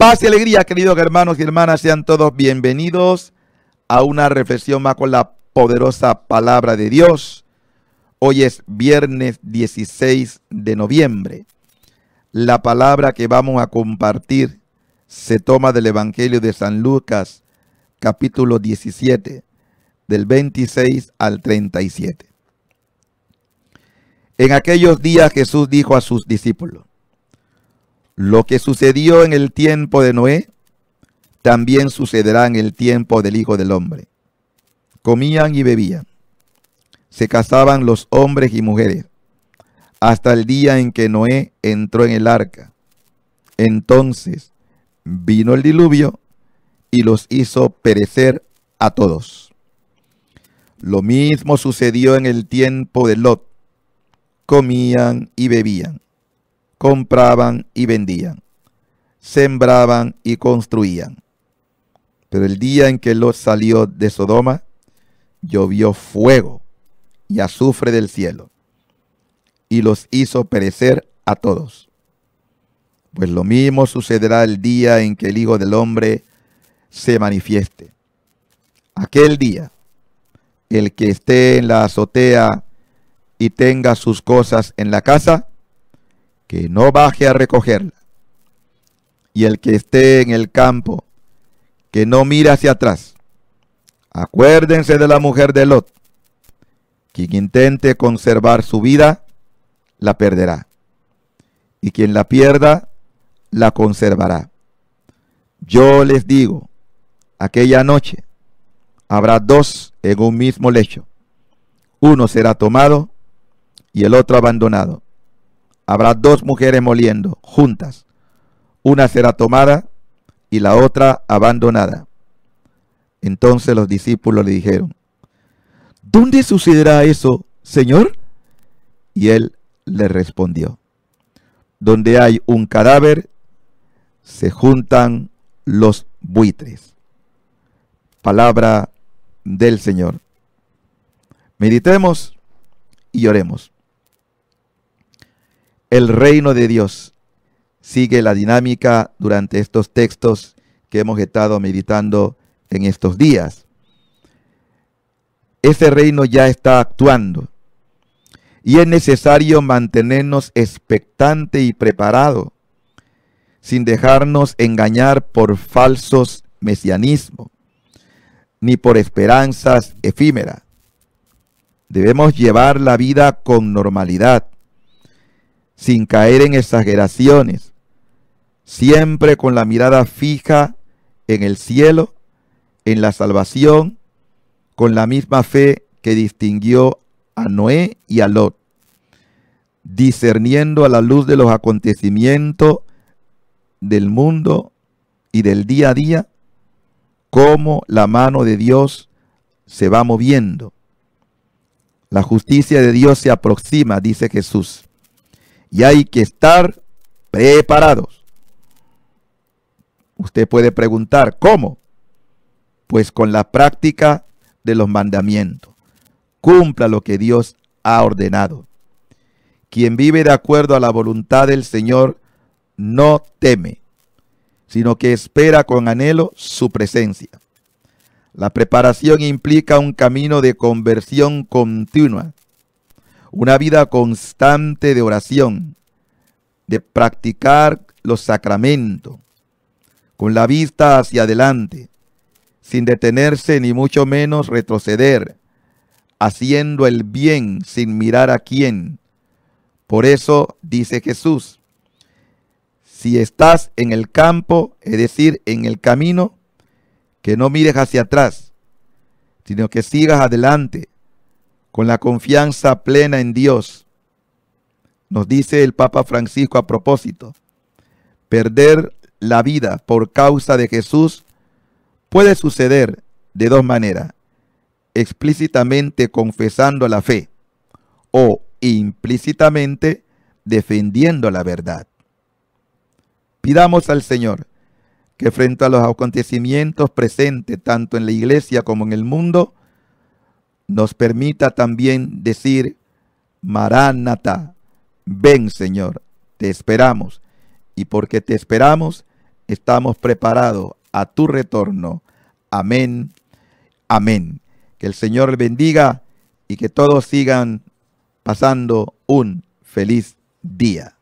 Paz y alegría, queridos hermanos y hermanas, sean todos bienvenidos a una reflexión más con la poderosa palabra de Dios. Hoy es viernes 16 de noviembre. La palabra que vamos a compartir se toma del Evangelio de San Lucas, capítulo 17, del 26 al 37. En aquellos días Jesús dijo a sus discípulos, lo que sucedió en el tiempo de Noé, también sucederá en el tiempo del Hijo del Hombre. Comían y bebían. Se casaban los hombres y mujeres, hasta el día en que Noé entró en el arca. Entonces vino el diluvio y los hizo perecer a todos. Lo mismo sucedió en el tiempo de Lot. Comían y bebían compraban y vendían, sembraban y construían. Pero el día en que Lot salió de Sodoma, llovió fuego y azufre del cielo, y los hizo perecer a todos. Pues lo mismo sucederá el día en que el Hijo del Hombre se manifieste. Aquel día, el que esté en la azotea y tenga sus cosas en la casa, que no baje a recogerla. Y el que esté en el campo, que no mire hacia atrás. Acuérdense de la mujer de Lot. Quien intente conservar su vida, la perderá. Y quien la pierda, la conservará. Yo les digo, aquella noche habrá dos en un mismo lecho. Uno será tomado y el otro abandonado habrá dos mujeres moliendo juntas. Una será tomada y la otra abandonada. Entonces los discípulos le dijeron, ¿dónde sucederá eso, Señor? Y él le respondió, donde hay un cadáver, se juntan los buitres. Palabra del Señor. Meditemos y oremos el reino de Dios sigue la dinámica durante estos textos que hemos estado meditando en estos días. Ese reino ya está actuando y es necesario mantenernos expectante y preparado sin dejarnos engañar por falsos mesianismos ni por esperanzas efímeras. Debemos llevar la vida con normalidad sin caer en exageraciones, siempre con la mirada fija en el cielo, en la salvación, con la misma fe que distinguió a Noé y a Lot, discerniendo a la luz de los acontecimientos del mundo y del día a día, cómo la mano de Dios se va moviendo. La justicia de Dios se aproxima, dice Jesús y hay que estar preparados. Usted puede preguntar, ¿cómo? Pues con la práctica de los mandamientos. Cumpla lo que Dios ha ordenado. Quien vive de acuerdo a la voluntad del Señor no teme, sino que espera con anhelo su presencia. La preparación implica un camino de conversión continua una vida constante de oración, de practicar los sacramentos, con la vista hacia adelante, sin detenerse ni mucho menos retroceder, haciendo el bien sin mirar a quién. Por eso dice Jesús, si estás en el campo, es decir, en el camino, que no mires hacia atrás, sino que sigas adelante, con la confianza plena en Dios. Nos dice el Papa Francisco a propósito, perder la vida por causa de Jesús puede suceder de dos maneras, explícitamente confesando la fe o implícitamente defendiendo la verdad. Pidamos al Señor que frente a los acontecimientos presentes tanto en la iglesia como en el mundo, nos permita también decir, Maránata, ven Señor, te esperamos. Y porque te esperamos, estamos preparados a tu retorno. Amén, amén. Que el Señor bendiga y que todos sigan pasando un feliz día.